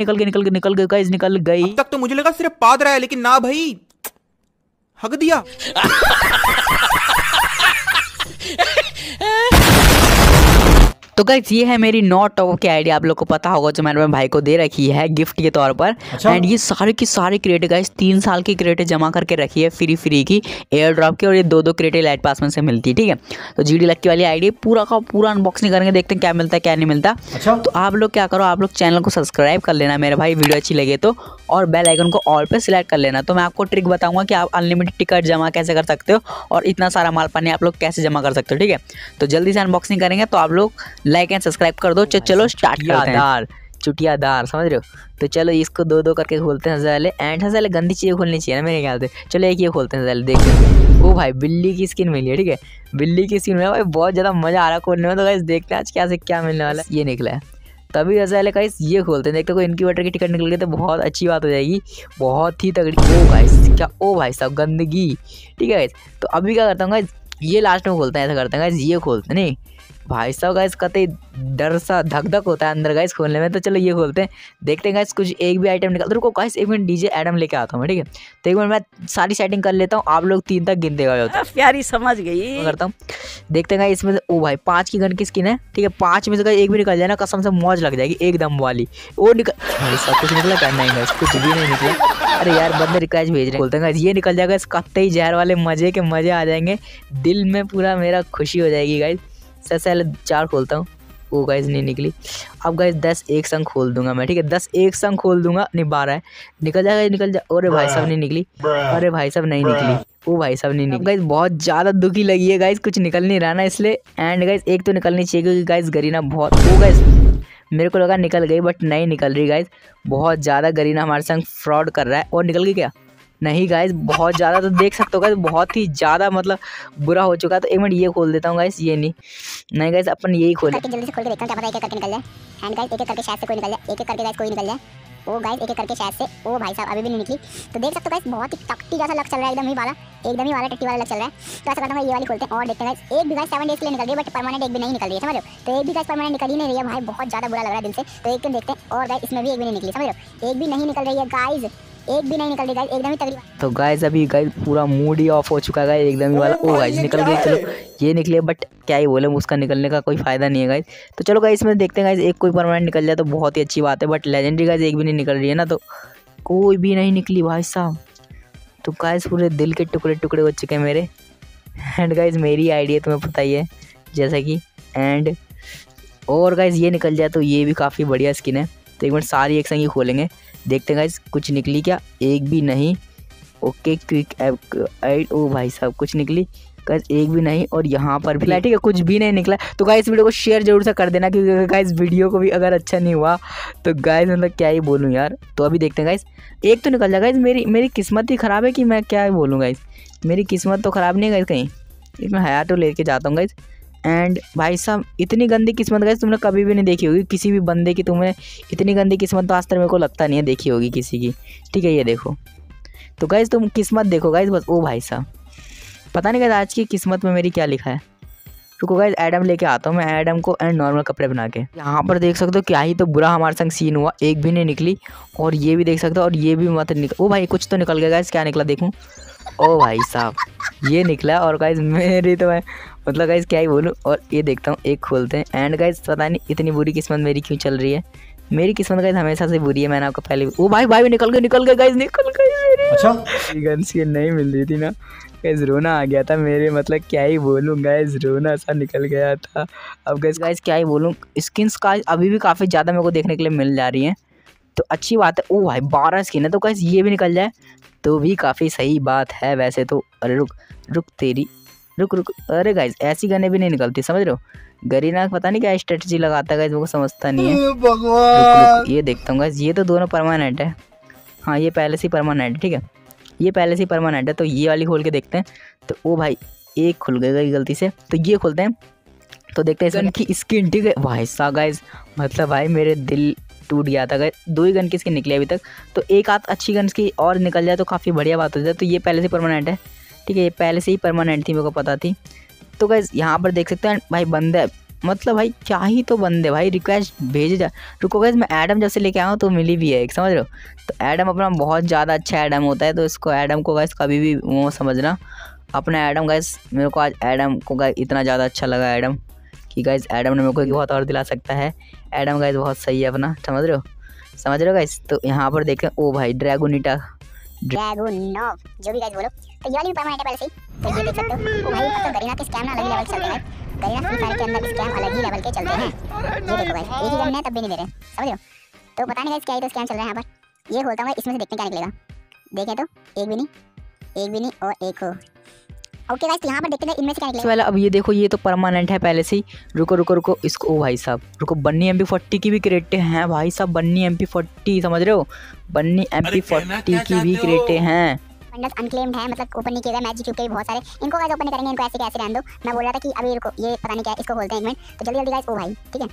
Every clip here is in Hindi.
निकल गए निकल गए निकल गए गाइस निकल गई। अब तक तो मुझे लगा सिर्फ़ पाद रहा है लेकिन ना भाई। हक दिया। तो गाइस ये है मेरी नॉट टॉप की आइडिया आप लोग को पता होगा जो मैंने भाई को दे रखी है गिफ्ट के तौर पर। अच्छा। एंड ये सारे की सारी क्रेट गाइस तीन साल की क्रेट जमा करके रखी है फ्री फ्री की एयर ड्रॉप की और ये दो दो क्रेट लाइट पास में से मिलती है ठीक है? तो जी डी लक्की वाली आइडिया पूरा का पूरा अनबॉक्सिंग करेंगे देखते हैं क्या मिलता है क्या नहीं मिलता। अच्छा। तो आप लोग क्या करो आप लोग चैनल को सब्सक्राइब कर लेना मेरे भाई वीडियो अच्छी लगे तो और बेल आइकन को ऑल पे सिलेक्ट कर लेना। तो मैं आपको ट्रिक बताऊँगा कि आप अनलिमिटेड टिकट जमा कैसे कर सकते हो और इतना सारा माल पानी आप लोग कैसे जमा कर सकते हो ठीक है? तो जल्दी से अनबॉक्सिंग करेंगे तो आप लोग लाइक एंड सब्सक्राइब कर दो। चलो स्टार्ट करते हैं। चुटियादार समझ रहे हो? तो चलो इसको दो दो करके खोलते हैं पहले एंड सबसे पहले गंदी चीज़ें खोलनी चाहिए ना मेरे ख्याल से। चलो एक ये खोलते हैं पहले देखते ओ भाई बिल्ली की स्किन मिली है ठीक है? बिल्ली की स्किन में भाई बहुत ज़्यादा मज़ा आ रहा है खोलने में। तो गाइस देखते हैं आज क्या से क्या मिलने वाला है। ये निकला है। तभी सबसे पहले गाइस ये खोलते हैं। देखते कोई इनक्यूबेटर की टिकट निकल गई तो बहुत अच्छी बात हो जाएगी। बहुत ही तगड़ी। ओ गाइस क्या ओ भाई साहब गंदगी। ठीक है गाइस तो अभी क्या करता हूँ गाइस ये लास्ट में खोलते हैं, ऐसा करते हैं ये खोलते नहीं। भाई साहब गाइस कतई डर सा धक धक होता है अंदर गाइस खोलने में। तो चलो ये खोलते हैं। देखते हैं गाइस कुछ एक भी आइटम निकल रुको गाइस एक मिनट डीजे एडम लेके आता हूँ ठीक है? तो एक मिनट मैं सारी सेटिंग कर लेता हूँ। आप लोग तीन तक गिनते गए होते प्यारी समझ गई। करता हूँ। देखते हैं गाइस इसमें से ओ भाई पाँच की गन की स्किन है ठीक है पाँच में से गाइस एक भी निकल जाए ना कसम से मौज लग जाएगी एकदम वाली। वो निकल साहब कुछ निकला क्या? नहीं गाइस कुछ भी नहीं निकला। अरे यार बंदे रिक्वेस्ट भेज रहे हैं। बोलते हैं गाइस ये निकल जाएगा इस कत्ते ही जहर वाले मज़े के मज़े आ जाएँगे। दिल में पूरा मेरा खुशी हो जाएगी गाइस सबसे पहले चार खोलता हूँ। वो गाइज़ नहीं निकली। अब गाइज़ दस एक संग खोल दूँगा मैं ठीक है? दस एक संग खोल दूँगा नहीं बारह है। निकल जाएगा निकल जा अरे भाई साहब नहीं निकली। अरे भाई साहब नहीं निकली। वो भाई साहब नहीं निकली। गाइस बहुत ज़्यादा दुखी लगी है गाइस कुछ निकल नहीं रहा ना इसलिए। एंड गाइस एक तो निकलनी चाहिए क्योंकि गाइस गरीना बहुत वो गाइस मेरे को लगा निकल गई बट नहीं निकल रही गाइस बहुत ज़्यादा गरीना हमारे संग फ्रॉड कर रहा है। और निकल गई क्या? नहीं गाइस बहुत ज़्यादा तो देख सकते हो गाइस बहुत ही ज़्यादा मतलब बुरा हो चुका है। तो एक मिनट ये खोल देता हूँ गाइस ये नहीं। नहीं गाइस अपन यही खोले। ओ गाइस एक एक करके शायद से ओ भाई साहब, अभी भी नहीं निकली। तो देख सकते हो गाइस बहुत ही टक्टी जैसा लग चल रहा है, एकदम ही वाला। एकदम ही वाला टट्टी वाला लग चल रहा है। तो ऐसा करता हूँ, ये वाली खोलते हैं और देखते हैं गाइस एक भी गाइस सेवन डेज़ के लिए निकल गई बट परमानेंट एक भी नहीं निकल रही है, समझ हो? तो एक भी गाइस परमानेंट निकल ही नहीं रही है। भाई, बहुत ज़्यादा बुरा लग रहा है दिल से। तो एक देखते हैं, और गाइस इसमें भी एक भी नहीं निकली, समझ हो? एक भी नहीं निकल रही है गाइस एक भी नहीं निकल रही गाइस एकदम ही तगड़ी तो गाइस अभी गाइस पूरा मूड ही ऑफ़ हो चुका है एकदम ही वाला। ओ गाइस निकल गई चलो। ये निकले बट क्या ही बोले उसका निकलने का कोई फ़ायदा नहीं है गाइस तो चलो गाइस इसमें देखते हैं गाइस एक कोई परमानेंट निकल जाए तो बहुत ही अच्छी बात है बट लेजेंडरी गाइस एक भी नहीं निकल रही है ना तो कोई भी नहीं निकली भाई साहब। तो गाइस पूरे दिल के टुकड़े टुकड़े हो चुके हैं मेरे। एंड गाइस मेरी आइडिया तुम्हें पता ही है जैसा कि एंड और गाइस ये निकल जाए तो ये भी काफ़ी बढ़िया स्किन है। तो एक मिनट सारी एक संग ही खोलेंगे। देखते हैं गाइस कुछ निकली क्या? एक भी नहीं। ओके क्विक ऐप ओ भाई साहब, कुछ निकली। गाइस एक भी नहीं और यहाँ पर भी। ठीक है, कुछ भी नहीं निकला। तो गाइस वीडियो को शेयर ज़रूर से कर देना क्योंकि गाइस वीडियो को भी अगर अच्छा नहीं हुआ तो गाइस मतलब क्या ही बोलूँ यार। तो अभी देखते हैं गाइस एक तो निकल जाएगा गाइस मेरी मेरी किस्मत ही ख़राब है कि मैं क्या बोलूँ गाइस मेरी किस्मत तो ख़राब नहीं है गाइस कहीं। एक मैं हया तो लेके जाता हूँ गाइस एंड भाई साहब, इतनी गंदी किस्मत गाइस तुमने कभी भी नहीं देखी होगी। किसी भी बंदे की तुमने इतनी गंदी किस्मत तो आज तक मेरे को लगता नहीं है देखी होगी किसी की। ठीक है, ये देखो। तो गाइस तुम किस्मत देखो गाइस बस, ओ भाई साहब। पता नहीं गाइस आज की किस्मत में मेरी क्या लिखा है। रुको गाइस एडम लेके आता हूँ मैं एडम को एंड नॉर्मल कपड़े बना के। यहाँ पर देख सकते हो, क्या ही तो बुरा हमारे संग सीन हुआ। एक भी नहीं निकली, और ये भी देख सकते हो, और ये भी मत निकल ओ भाई, कुछ तो निकल गया गाइस क्या निकला, देखूँ। ओ भाई साहब, ये निकला, और गाइज़ मेरी तो मैं मतलब गाइस क्या ही बोलूँ और ये देखता हूँ एक खोलते हैं। एंड गाइज़ पता नहीं इतनी बुरी किस्मत मेरी क्यों चल रही है। मेरी किस्मत गाइस हमेशा से बुरी है मैंने आपको पहले ओ भाई भाई निकल गए निकल गए गाइस निकल गए अच्छा? गन स्किन नहीं मिल रही थी ना। गैस रोना आ गया था मेरे मतलब क्या ही बोलूँ गैस रोना सा निकल गया था। अब गैस गैस क्या ही बोलूँ स्किन्स का अभी भी काफ़ी ज़्यादा मेरे को देखने के लिए मिल जा रही हैं। तो अच्छी बात है। ओ भाई बारह स्किन है तो गैस ये भी निकल जाए। तो भी काफ़ी सही बात है वैसे तो। अरे रुक रुक तेरी। रुक रुक। अरे गाइज़ ऐसी गने भी नहीं निकलती समझ रहे हो? गरीना पता नहीं क्या स्ट्रेटजी लगाता है गाइज़ वो समझता नहीं है। रुक रुक ये देखता हूँ गाइज़ ये तो दोनों परमानेंट है। हाँ ये पहले से ही परमानेंट है ठीक है? ये पहले से ही परमानेंट है तो ये वाली खोल के देखते हैं। तो वो भाई एक खुल गई गलती से। तो ये खोलते हैं तो देखते हैं इसकी स्किन ठीक है? भाई साहब गाइज़ मतलब भाई मेरे दिल टूट गया था गाइज़ दो ही गन की स्किन निकली अभी तक। तो एक आध अच्छी गन की और निकल जाए तो काफ़ी बढ़िया बात हो जाए। तो ये पहले से परमानेंट है। ठीक है, ये पहले से ही परमानेंट थी, मेरे को पता थी। तो गैस यहाँ पर देख सकते हैं, भाई बंदे मतलब भाई, क्या ही तो बंदे भाई रिक्वेस्ट भेजे जा रुको गैस मैं एडम जैसे लेके आऊँ तो मिली भी है एक, समझ रहे हो? तो एडम अपना बहुत ज़्यादा अच्छा एडम होता है तो इसको एडम को गैस कभी भी वो समझना। अपना एडम गैस मेरे को आज एडम को गैस इतना ज़्यादा अच्छा लगा एडम कि गैस एडम ने मेरे को बहुत और दिला सकता है। एडम गैस बहुत सही है अपना, समझ रहे हो? समझ रहे हो गैस तो यहाँ पर देखें, ओ भाई ड्रैगोनीटा ड्रैगोनोव जो भी गाइस बोलो। तो ये वाली भी परमानेंट है पहले से तो ये देख सकते हो ओ भाई मतलब गरीना के स्कैम ना अलग ही लेवल चलते हैं गरीना फ्री फायर के अंदर स्कैम अलग ही लेवल के चलते हैं ये देखो गाइस एक ही गन है तब भी नहीं दे रहे समझ रहे हो तो पता नहीं गाइस क्या ही तो स्कैम चल रहा है यहाँ पर ये खोलता हूँ इसमें से देखते हैं क्या निकलेगा देखें तो एक भी नहीं एक भी नहीं और एक हो ओके गाइस यहाँ पर देखते हैं इनमें से क्या निकलेगा पहले अब ये देखो ये तो परमानेंट है पहले से ही। रुको रुको रुको इसको ओ भाई साहब। रुको बन्नी एम पी की भी क्रेटे हैं भाई साहब बन्नी एम पी फोर्टी समझ रहे हो? बन्नी एम पी फोर्टी की भी क्रेटे हैं। फंडस अनक्लेम्ड है मतलब ओपन नहीं किए गए मैजिक क्यूब के भी बहुत सारे। इनको गाइस ओपन करेंगे, इनको ऐसे के ऐसे रहने दो। मैं बोल रहा था कि अभी रुको ये पता नहीं क्या है, इसको खोलते हैं एक मिनट तो जल्दी जल्दी गाइस ओ भाई, ठीक है?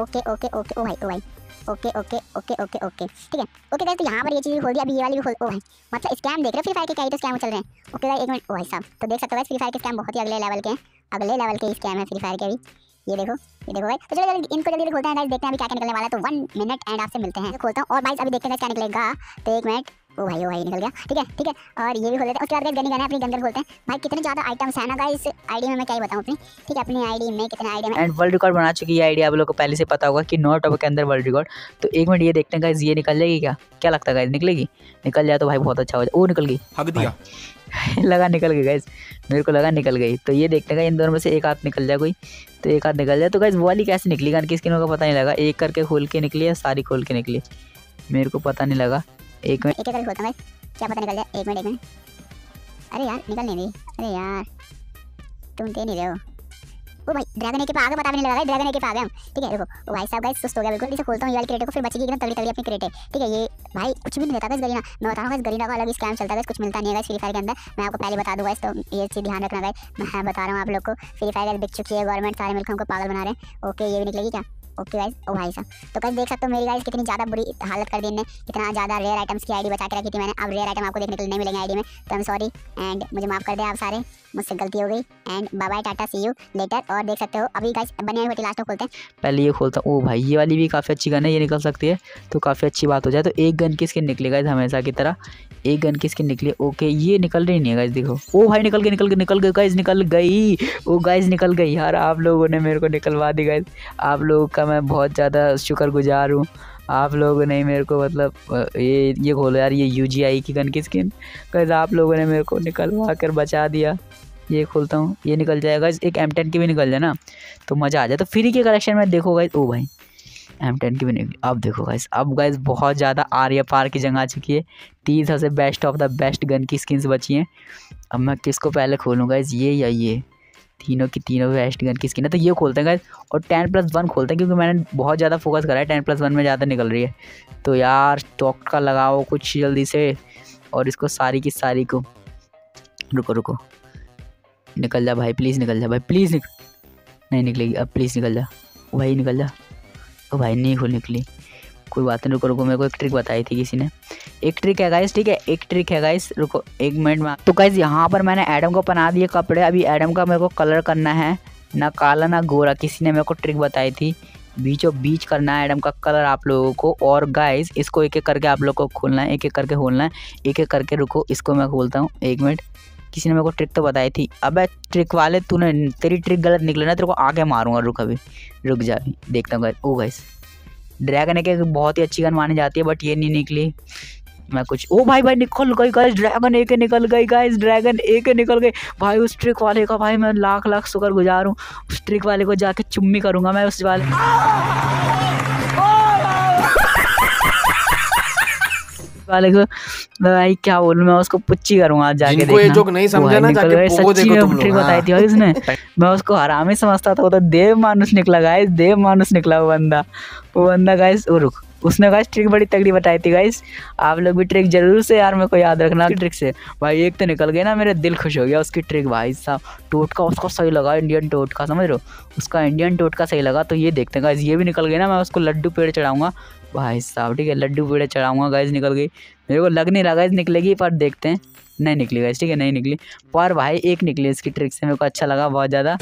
ओके ओके ओके, ओ भाई ओ भाई। Okay okay okay okay okay, ठीक है? ओके गाइस तो यहाँ पर ये चीज़ खोल दी, अभी ये वाली भी खोल, ओ भाई। मतलब स्कैम देख रहे फ्री फायर के क्या तो स्कैम चल रहे हैं? ओके गाइस एक मिनट ओ भाई साहब तो देख सकते हो फ्री फायर के स्कैम बहुत ही अगले लेवल के हैं। अगले लेवल के स्कैम है फ्री फायर के भी। ये देखो ये देखो भाई तो चलो जल्दी, इनको जल्दी खोलते हैं देखते हैं अभी क्या क्या निकलने वाला है। तो वन मिनट एंड आपसे मिलते हैं। खोलता हूँ, और भाई अभी देखते हैं क्या निकलेगा। तो एक मिनट ओ भाई ओ भाई निकल गया। ठीक है ठीक है। और ये भी खोल देते हैं। उसके बाद गनी गन अपनी गन खोलते हैं। भाई कितने ज़्यादा आइटम्स है ना गाइस आईडी में मैं क्या ही बताऊँ अपनी। ठीक है अपनी आईडी में कितने आईडी में। एंड वर्ल्ड रिकॉर्ड बना चुकी है आइडिया आप लोगों को पहले से पता होगा कि नॉट के अंदर वर्ल्ड रिकॉर्ड तो एक मिनट ये देखते हैं गाइस ये निकल जाएगी क्या? क्या लगता है गाइस निकलेगी? निकल जाए तो भाई बहुत अच्छा हो जाए। ओ निकल गई। हक दिया। लगा निकल गई गाइस मेरे को लगा निकल गई। तो ये देखते हैं इन दोनों में से एक हाथ निकल जाए कोई। तो एक हाथ निकल जाए। तो गाइस वो वाली कैसे निकली? गन की स्किन का पता नहीं लगा। एक करके खोल के निकली या सारी खोल के निकली मेरे को पता नहीं लगा। एक मिनट। एक एक खोलता हूँ गाइस क्या पता निकल जाए? एक मिनट एक मिनट। अरे यार, निकल नहीं रही। अरे यार, तुम दे नहीं रहे हो। ओ भाई ड्रैगन एक पे आ पता भी नहीं लगा ड्रैगन एक पे हम। ठीक है, देखो, ओ भाई साहब गाइस सुस्त हो गया बिल्कुल। इसे खोलता हूँ, ये वाली क्रेटे को फिर बचेगी एकदम तगड़ी तगड़ी अपनी क्रेटे ठीक है, ये भाई कुछ भी नहीं देता गाइस गरीना। मैं बता रहा हूँ गरीना का अलग स्कैम चलता है कुछ मिलता नहीं है गाइस फ्री फायर के अंदर। मैं आपको पहले बता दूँ गाइस तो ये चीज़ ध्यान रखना गाइस मैं बता रहा हूँ आप लोग को फ्री फायर बिक चुकी है गवर्नमेंट सारे मिलकर हमको पागल बना रहे हैं। ओके ये भी निकलेगी क्या? ओके गाइस ओ भाई साहब तो गाइस देख सकते हो मेरी गाइस कितनी ज़्यादा बुरी हालत कर दी इनने, कितना ज़्यादा रेयर आइटम्स की आईडी बचा के रखी थी मैंने। अब रेयर आइटम आपको देखने के लिए नहीं मिलेंगे आईडी में। तो हम सॉरी एंड मुझे माफ़ कर दे आप सारे, मुझसे गलती हो गई। And bye bye tata see you later और देख सकते हो, अभी गाइस बनिया हुई लास्ट में खोलते हैं। पहले ये खोलता हूँ। ओ भाई, ये वाली भी काफ़ी अच्छी गन है, ये निकल सकती है। तो काफ़ी अच्छी बात हो जाए। तो एक गन की स्किन निकलेगा इस हमेशा की तरह? एक गन की स्किन निकली? ओके ये निकल रही नहीं है गाइस देखो। ओ भाई, निकल गई निकल गई निकल गई गाइस निकल गई। ओ गाइस निकल गई। यार, आप लोगों ने मेरे को निकलवा दी गाइस आप लोगों का मैं बहुत ज़्यादा शुक्रगुजार हूँ। आप लोगों ने मेरे को मतलब ये ये खोलो यार, ये यू जी आई की गन की स्किन गाइस आप लोगों ने मेरे को निकलवा कर बचा दिया। ये खोलता हूँ, ये निकल जाएगा। एक एम टेन की भी निकल जाए ना तो मज़ा आ जाए। तो फ्री के कलेक्शन में देखो गाइस ओ भाई एम टेन की भी निकली, अब देखो गाइस अब गाइस बहुत ज़्यादा आर या पार की जगह आ चुकी है। तीन सबसे best of the best gun की स्किन्स बची हैं। अब मैं किसको पहले खोलूँ गाइस ये या ये? तीनों की तीनों वेस्ट गन की स्किन है तो ये खोलते हैं गाइस और टेन प्लस वन खोलते हैं, क्योंकि मैंने बहुत ज़्यादा फोकस करा है टेन प्लस वन में ज़्यादा निकल रही है। तो यार स्टॉक का लगाओ कुछ जल्दी से, और इसको सारी की सारी को। रुको रुको। निकल जा भाई प्लीज़ निकल जा भाई प्लीज़ निकल नहीं निकलेगी, अब प्लीज़ निकल जा। भाई निकल जा। ओ भाई नहीं खुल निकली। कोई बात नहीं, रुको रुको, मेरे को एक ट्रिक बताई थी किसी ने। एक ट्रिक है गाइस ठीक है? एक ट्रिक है गाइस रुको, एक मिनट में। तो गाइस यहाँ पर मैंने एडम को पहना दिए कपड़े। अभी एडम का मेरे को कलर करना है। ना काला, ना गोरा, किसी ने मेरे को ट्रिक बताई थी। बीचों बीच करना है एडम का कलर आप लोगों को। और गाइस इसको एक एक करके आप लोग को खोलना है, एक एक करके खोलना है। एक एक करके रुको, इसको मैं खोलता हूँ। एक मिनट किसी ने मेरे को ट्रिक तो बताई थी। अबे ट्रिक वाले, तूने, तेरी ट्रिक गलत निकले ना, तेरे को आगे मारूँगा, रुक अभी। रुक जा देखता हूँ ओ गाइस ड्रैगन एक एक बहुत ही अच्छी गन मानी जाती है बट ये नहीं निकली। मैं कुछ ओ भाई भाई निकल गई गाइस ड्रैगन एक निकल गई गाइस ड्रैगन एक निकल गई। भाई उस ट्रिक वाले का भाई मैं लाख लाख शुक्र गुजार हूँ। उस ट्रिक वाले को जाके चुम्मी करूँगा मैं उस वाले वाले को भाई क्या बोलूँ मैं उसको पुच्ची करूँगा आज जाके जिनको ये जोक नहीं समझा ना, जाके पोगो सच्ची देखो में तुम लोग, ट्रिक बताई हाँ। थी भाई उसने। मैं उसको हरामी समझता था वो तो देव मानुस निकला गाइस देव मानुस निकला वो बंदा। वो बंदा गाइस वो रुक। उसने गाइस ट्रिक बड़ी तगड़ी बताई थी गाइस आप लोग भी ट्रिक ज़रूर से यार मेरे को याद रखना ट्रिक से। भाई एक तो निकल गया ना मेरा दिल खुश हो गया उसकी ट्रिक भाई साहब। टोटका उसको सही लगा इंडियन टोटका समझ रहे हो? उसका इंडियन टोटका सही लगा तो ये देखते हैं गाइस ये भी निकल गया ना मैं उसको लड्डू पेड़ चढ़ाऊँगा। भाई साहब ठीक है लड्डू पेड़ चढ़ाऊँगा गाइस निकल गई। मेरे को लग नहीं रहा गाइस निकलेगी पर देखते हैं। नहीं निकली गाइस ठीक है नहीं निकली। पर भाई एक निकली इसकी ट्रिक से मेरे को अच्छा लगा बहुत ज़्यादा।